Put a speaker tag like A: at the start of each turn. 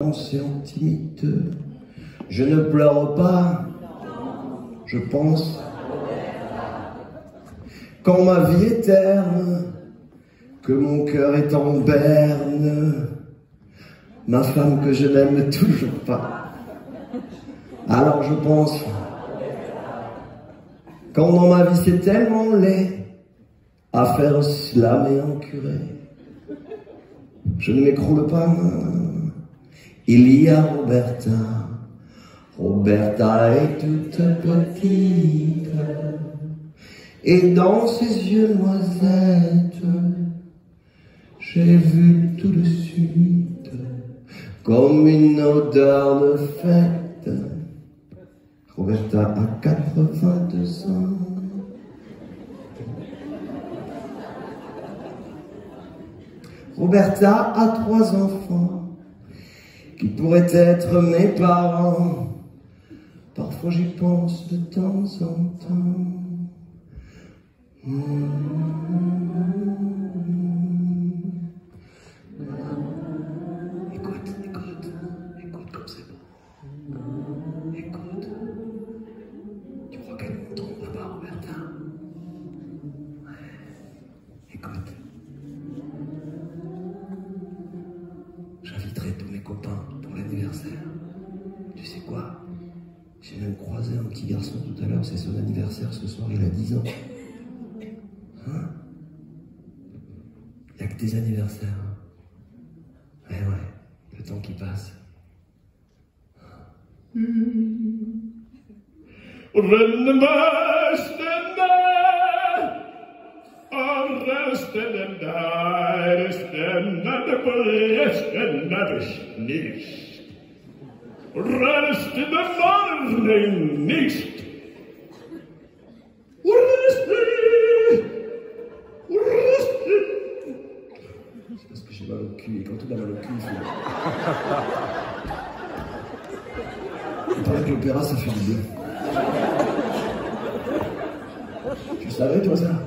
A: Intimite. Je ne pleure pas, je pense. Quand ma vie est terne, que mon cœur est en berne, ma femme que je n'aime toujours pas. Alors je pense, quand dans ma vie c'est tellement laid, à faire slammer en curé, je ne m'écroule pas. Il y a Roberta, Roberta est toute petite, et dans ses yeux noisettes, j'ai vu tout de suite, comme une odeur de fête, Roberta a 82 ans. Roberta a trois enfants qui pourraient être mes parents. Parfois j'y pense de temps en temps. Écoute, copains pour l'anniversaire. Tu sais quoi? J'ai même croisé un petit garçon tout à l'heure, c'est son anniversaire ce soir, il a 10 ans. Hein? Il n'y a que des anniversaires. hein. Ouais, ouais, le temps qui passe.
B: Ersten deines Ersten ich nicht.
A: Rest in der Morgen nicht. Rest in der Ursti! Ursti! Das ist immer ein Kühe, ich wollte da mal ein Kühe für. Danke, Berasa für die Bier. Ich nicht, etwas, ja.